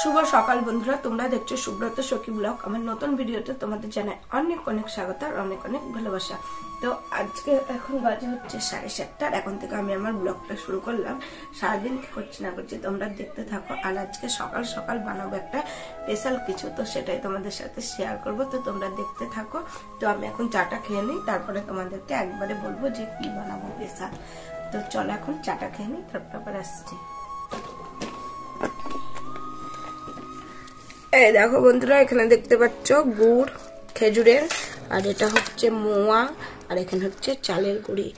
শুভ সকাল বন্ধুরা, তোমরা দেখছ সুব্রত সখী ব্লগ। আমার নতুন ভিডিওতে তোমাদের জানাই অনেক অনেক স্বাগত আর অনেক অনেক ভালোবাসা। তো আজকে এখন বাজে হচ্ছে সাড়ে সাতটার এখন থেকে আমি আমার ব্লগটা শুরু করলাম। সারাদিন কি করছি না করছি তোমরা দেখতে থাকো। আর আজকে সকাল সকাল বানাবো একটা স্পেশাল কিছু, তো সেটাই তোমাদের সাথে শেয়ার করব। তো তোমরা দেখতে থাকো। তো আমি এখন চাটা খেয়ে নিই, তারপরে তোমাদেরকে একবারে বলব যে কি বানাবো স্পেশাল তো চলো এখন চাটা খেয়ে নিই, তারপর আবার আসছি। এই দেখো বন্ধুরা, এখানে দেখতে পাচ্ছ গুড়, খেজুরের, আর এটা হচ্ছে মোয়া, আর এখানে হচ্ছে চালের গুঁড়ি।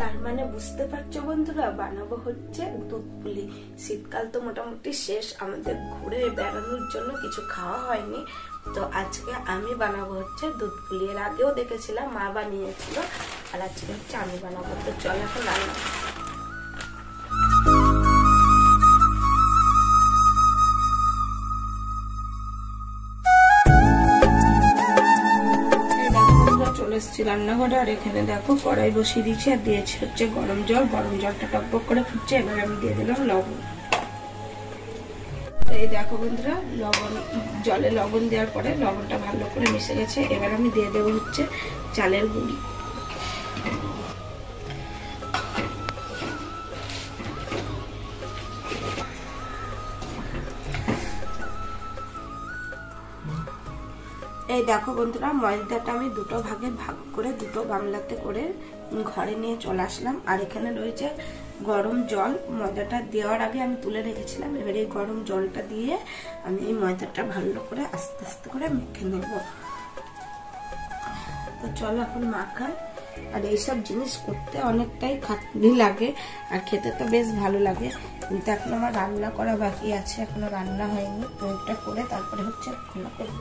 তার মানে বুঝতে পারছ বন্ধুরা, বানাবো হচ্ছে দুধ পুলি। শীতকাল তো মোটামুটি শেষ, আমাদের ঘুরে বেড়ানোর জন্য কিছু খাওয়া হয়নি। তো আজকে আমি বানাবো হচ্ছে দুধ পুলি। এর আগেও দেখেছিলাম, মা বানিয়েছিল, আর আজকে হচ্ছে আমি বানাবো। তো চল এখন রান্না এসেছি রান্নাঘরে আর এখানে দেখো কড়াই বসিয়ে দিয়েছি, আর দিয়েছি হচ্ছে গরম জল। গরম জলটা টকবক করে ফুটছে, এবার আমি দিয়ে দিলাম লবণ। এই দেখো বন্ধুরা, লবণ, জলে লবণ দেওয়ার পরে লবণটা ভালো করে মিশে গেছে, এবার আমি দিয়ে দেবো হচ্ছে চালের গুঁড়ি। এই দেখো বন্ধুরা, ময়দাটা আমি দুটো ভাগে ভাগ করে, দুটো গামলাতে করে ঘরে নিয়ে চলে আসলাম। আর এখানে রয়েছে গরম জল। ময়দাটা দেওয়ার আগে আমি তুলে রেখেছিলাম। এবার এই গরম জলটা দিয়ে আমি এই ময়দাটা ভালো করে আস্তে আস্তে করে মেখে নেব। তো চলো এখন মাখাই। আর এইসব জিনিস করতে অনেকটাই খাটনি লাগে, আর খেতে তো বেশ ভালো লাগে। কিন্তু এখন আমার রান্না করা বাকি আছে, এখনও রান্না হয়নি। ওইটা করে তারপরে হচ্ছে রান্না করব।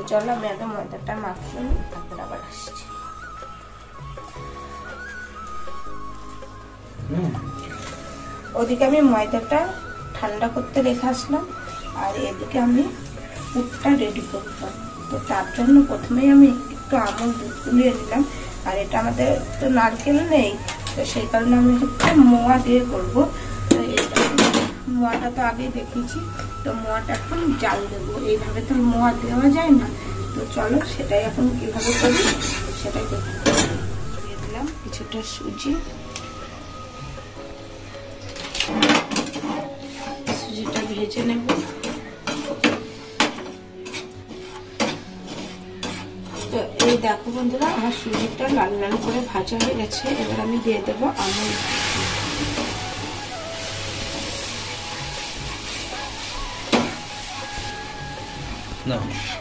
তো চলো আমি আগে ময়দাটা মাখিয়ে নিই তারপর আবার আসছি। ওদিকে আমি ময়দাটা ঠান্ডা করতে রেখে আসলাম আর এদিকে আমি পুরটা রেডি করতাম তো তার জন্য প্রথমেই আমি একটু আমল দুধ গুলিয়ে নিলাম আর এটা আমাদের তো নারকেল নেই তো সেই কারণে আমি হচ্ছে মোয়া দিয়ে করব। তো মোয়াটা তো আগেই দেখিয়েছি তো মোয়াটা এখন জাল দেবো। এইভাবে তো মোয়া দেওয়া যায় না। তো চলো সেটাই এখন কীভাবে করি, সেটাই দেখি। দিলাম কিছুটা সুজি। সুজিটা ভেজে নেব। তো এই দেখো বন্ধুরা, আমার সুজিটা লাল লাল করে ভাজা হয়ে গেছে। এবার আমি দিয়ে দেবো আমল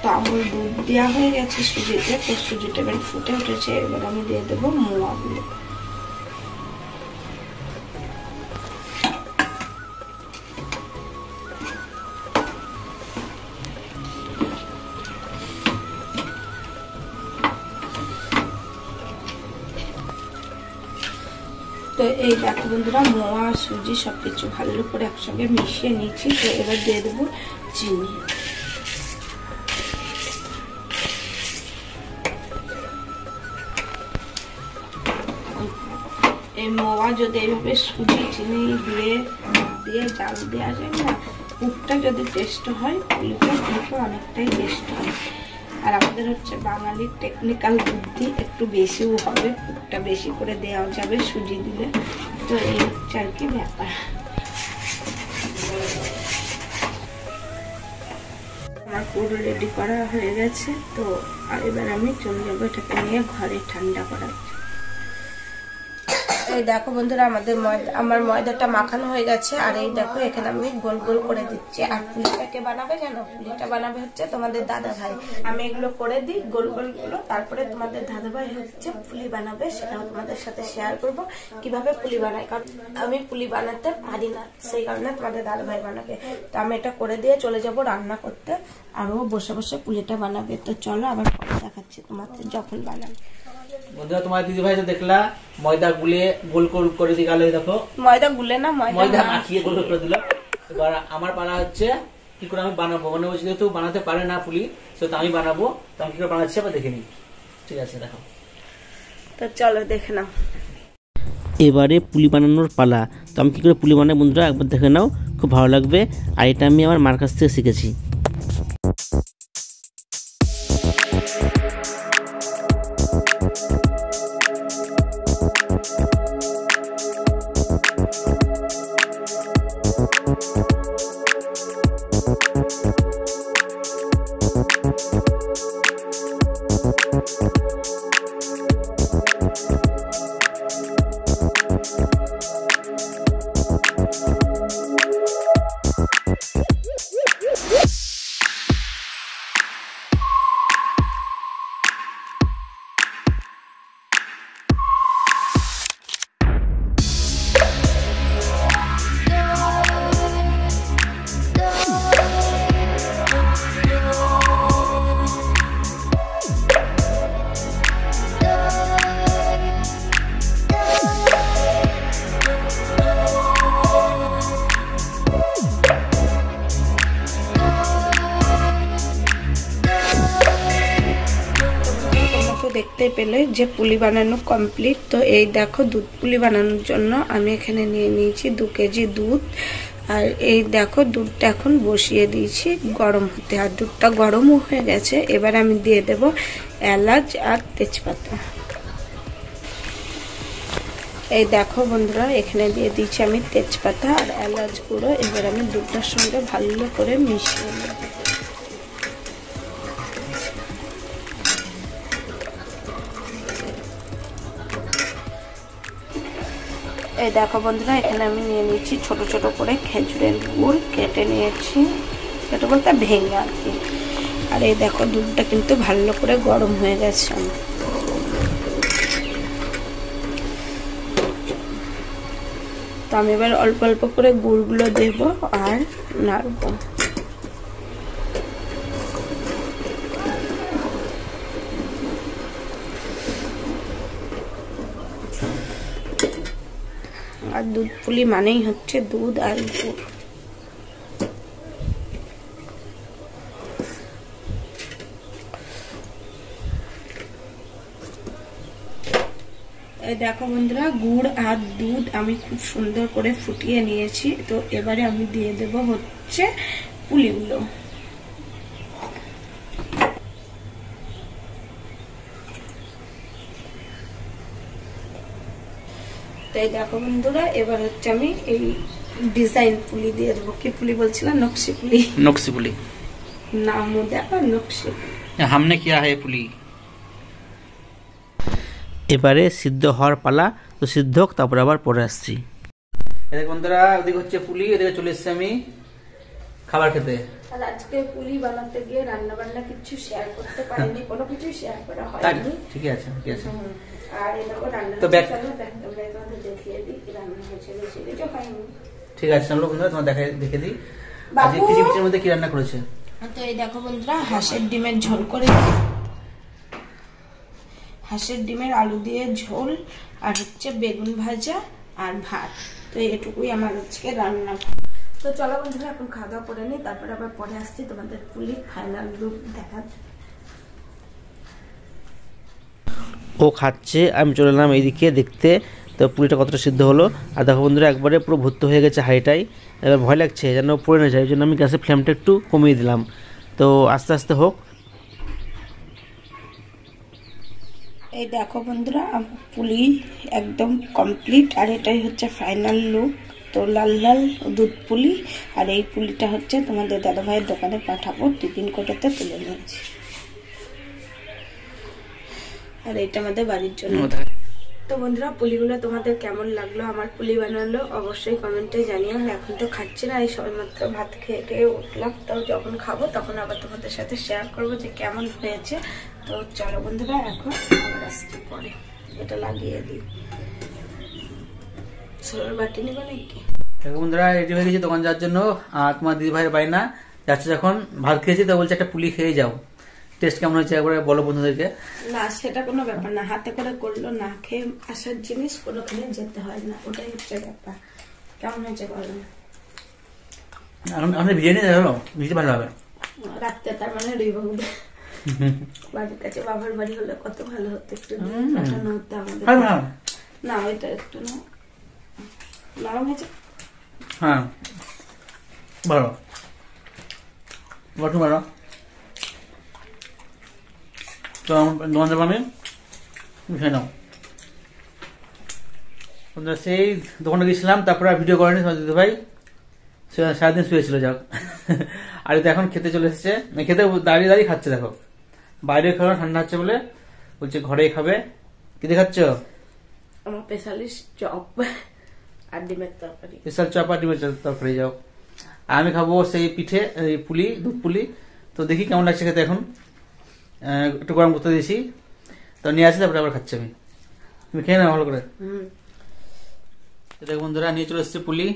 তো আমল দুধ দেওয়া হয়ে গেছে সুজিতে, তো সুজিটা এবার ফুটে উঠেছে, এবার আমি দিয়ে দেবো মোয়াগুলো তো এই দেখো বন্ধুরা, মোয়া, সুজি সব কিছু ভালো করে একসঙ্গে মিশিয়ে নিচ্ছি, তো এবার দিয়ে দেবো চিনি। এই মোয়া যদি এইভাবে সুজি, চিনি, দিয়ে দিয়ে জাল দেওয়া যায় না পুরটা যদি টেস্ট হয় পুলিটা কিন্তু অনেকটাই টেস্ট হয়। আর আমাদের হচ্ছে বাঙালির টেকনিক্যাল বুদ্ধি একটু বেশিও হবে পুরটা বেশি করে দেওয়া যাবে সুজি দিলে। তো এই হচ্ছে আর কি ব্যাপার। আমার পুরো রেডি করা হয়ে গেছে, তো এবার আমি চলে যাব এটাকে নিয়ে ঘরে ঠান্ডা করার এই দেখো বন্ধুরা, আমাদের আমার ময়দাটা মাখানো হয়ে গেছে, আর এই দেখো, এখানে আমি গোল গোল করে দিচ্ছি। আর পুলিটাকে বানাবে জানো? পুলিটা বানাবে হচ্ছে তোমাদের দাদা ভাই। আমি এগুলো করে দিই, গোল গোলগুলো তারপরে তোমাদের দাদা ভাই হচ্ছে পুলি বানাবে, সেটাও তোমাদের সাথে শেয়ার করব। কীভাবে পুলি বানাই কারণ আমি পুলি বানাতে পারি না, সেই কারণে তোমাদের দাদা ভাই বানাবে। তো আমি এটা করে দিয়ে চলে যাব রান্না করতে, আর ও বসে বসে পুলিটা বানাবে। তো চলো আবার দেখাচ্ছি তোমাদের যখন বানাবে। বন্ধুরা তোমার দিদি ভাই তো দেখলা ময়দা গুলে গোল গোল করে দিয়ে গেল দেখো। ময়দা গুলে না ময়দা মাখিয়ে গোল গোল করে দিল। এবার আমার পালা হচ্ছে কি করে আমি বানাবো? মানে বলছি যেহেতু বানাতে পারে না পুলি তো আমি বানাবো। তো আমি কি করে বানাচ্ছি আবার দেখে নিই। ঠিক আছে দেখো। তো চলো দেখে নাও। এবারে পুলি বানানোর পালা। তো আমি কী করে পুলি বানাই বন্ধুরা? একবার দেখে নাও খুব ভালো লাগবে। আর এটা আমি আমার মার কাছ থেকে শিখেছি। দেখতে পেলে যে পুলি বানানো কমপ্লিট তো এই দেখো দুধ পুলি বানানোর জন্য আমি এখানে নিয়ে নিয়েছি দু কেজি দুধ। আর এই দেখো দুধটা এখন বসিয়ে দিয়েছি গরম হতে। আর দুধটা গরমও হয়ে গেছে। এবার আমি দিয়ে দেব এলাচ আর তেজপাতা। এই দেখো বন্ধুরা, এখানে দিয়ে দিয়েছি আমি তেজপাতা আর এলাচ গুঁড়ো। এবার আমি দুধটার সঙ্গে ভালো করে মিশিয়ে নেব। এই দেখো বন্ধুরা, এখানে আমি নিয়ে নিয়েছি ছোট ছোট করে খেজুরের গুড় কেটে নিয়েছি। কেটে বলতে ভেঙে আর কি। আর এই দেখো, দুধটা কিন্তু ভালো করে গরম হয়ে গেছে। তো আমি এবার অল্প অল্প করে গুড়গুলো দেব আর নাড়বো। আর দুধ পুলি মানেই হচ্ছে দুধ আর গুড়। দেখো বন্ধুরা, গুড় আর দুধ আমি খুব সুন্দর করে ফুটিয়ে নিয়েছি। তো এবারে আমি দিয়ে দেব হচ্ছে পুলিগুলো। তাই দেখো বন্ধুরা এবার হচ্ছে আমি এই ডিজাইন পুলি দিয়ে দেবো। কি পুলি বলছিলাম? নকশি পুলি। নকশি পুলি। নাম দেখো নকশি হামনে কি আহে পুলি? এবারে সিদ্ধ হওয়ার পালা তো সিদ্ধ হোক তারপরে আবার পরে আসছি। এদিকে বন্ধুরা ওদিকে হচ্ছে পুলি এদিকে চলে এসছি আমি খাবার খেতে। আর আজকে পুলি বানাতে গিয়ে রান্না বান্না কিছু শেয়ার করতে পারিনি কোনো কিছু শেয়ার করা হয়নি। ঠিকই আছে ঠিক আছে। আর এরকম রান্না তো তোমরা তোমাদের দেখিয়ে দিই কি রান্না হয়েছে বেশি কিছু হয়নি। ঠিক আছে চলো বন্ধুরা তোমার দেখে দেখে দিই। বাবু! আজকে কিচি কিচির মধ্যে কি রান্না করেছে? তো এই দেখো বন্ধুরা হাঁসের ডিমের ঝোল করে। হাঁসের ডিমের আলু দিয়ে ঝোল আর হচ্ছে বেগুন ভাজা আর ভাত। তো এটুকুই আমার আজকে রান্না। তো চলো বন্ধুরা এখন খাওয়া দাওয়া করে নিই তারপরে আবার পরে আসছি তোমাদের পুলি ফাইনাল লুক দেখাচ্ছি ও খাচ্ছে আমি চলে এলাম এইদিকে দেখতে তো পুরিটা কতটা সিদ্ধ হলো। আর দেখো বন্ধুরা একবারে পুরো ভর্তি হয়ে গেছে হাঁড়িটাই এবার ভয় লাগছে যেন পড়ে না যায় ওই জন্য আমি গ্যাসের ফ্লেমটা একটু কমিয়ে দিলাম। তো আস্তে আস্তে হোক। এই দেখো বন্ধুরা পুলি একদম কমপ্লিট আর এটাই হচ্ছে ফাইনাল লুক তো লাল লাল দুধ পুলি আর এই পুলিটা হচ্ছে তোমাদের দাদাভাইয়ের দোকানে পাঠাবো টিফিন কোটাতে তুলে নিয়েছি। আর এটা আমাদের বাড়ির জন্য। তো বন্ধুরা পুলিগুলো তোমাদের কেমন লাগল আমার পুলি বানালো অবশ্যই কমেন্টে জানিও। এখন তো খাচ্ছি না এই সবাই মাত্র ভাত খেয়ে খেয়ে উঠলাম তো যখন খাব তখন আবার তোমাদের সাথে শেয়ার করব যে কেমন হয়েছে। তো চলো বন্ধুরা এখন আবার আসছি পরে। এটা লাগিয়ে দিই। সোলার বাটি নিবো নাকি? দেখো বন্ধুরা রেডি হয়ে গেছে দোকান যাওয়ার জন্য। আর তোমার দিদি ভাইয়ের বাড়ি না যাচ্ছে যখন ভাত খেয়েছি তো বলছে একটা পুলি খেয়ে যাও। টেস্ট কেমন হয়েছে একবারে বলো বন্ধুদেরকে। না সেটা কোনো ব্যাপার না। হাতে করে করল না খেয়ে আসার জিনিস কোনোখানে যেতে হয় না। ওটাই হচ্ছে ব্যাপার। কেমন হয়েছে বলো? এখন বিরিয়ানি দেখো বিরিয়ানি ভালো হবে। রাত্রে তার মানে রইবাবু বাড়ির কাছে বাবার বাড়ি হলে কত ভালো হতো একটু। পাঠানো হতো আমাদের। না ওইটা একটু না। নরম হয়েছে? হ্যাঁ। ভালো বটু ভালো তো দোকান যাব আমি। খেয়ে নাও। সেই দোকানে গেছিলাম তারপরে ভিডিও করেনি সঞ্জিত ভাই সে সারাদিন শুয়েছিল যাক। আর তো এখন খেতে চলে এসেছে। মানে খেতে দাঁড়িয়ে দাঁড়িয়ে খাচ্ছে দেখো। বাইরে খাওয়া ঠান্ডা হচ্ছে বলে বলছে ঘরেই খাবে। কি দেখাচ্ছ? আমার স্পেশালিস্ট চপ আর ডিমের তরকারি স্পেশাল চাপা ডিমের তরকারি যাও আর আমি খাব সেই পিঠে এই পুলি দুধ পুলি। তো দেখি কেমন লাগছে খেতে এখন। একটু গরম করতে দিয়েছি। তো নিয়ে আসি তারপরে আবার খাচ্ছি আমি। তুমি খেয়ে নাও ভালো করে। দেখো বন্ধুরা নিয়ে চলে এসছে পুলি।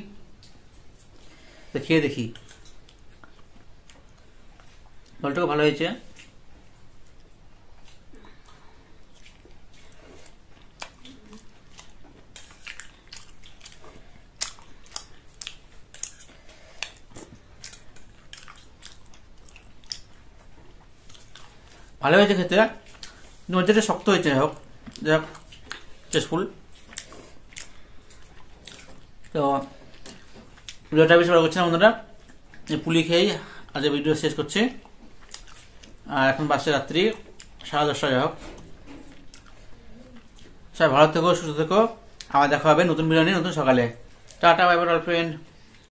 তো খেয়ে দেখি। জলটাও ভালো হয়েছে। ভালো হয়েছে খেতে যেটা শক্ত হয়েছে যাই হোক যাই হোক টেস্টফুল তো ভিডিওটা বেশি বড় করছি না বন্ধুরা পুলি খেয়েই আজ ভিডিও শেষ করছি আর এখন বাসে রাত্রি সাড়ে দশটা যাই হোক সবাই ভালো থেকো সুস্থ থেকো আবার দেখা হবে নতুন বিরিয়ানি নতুন সকালে টাটা বাই বাই ফ্রেন্ড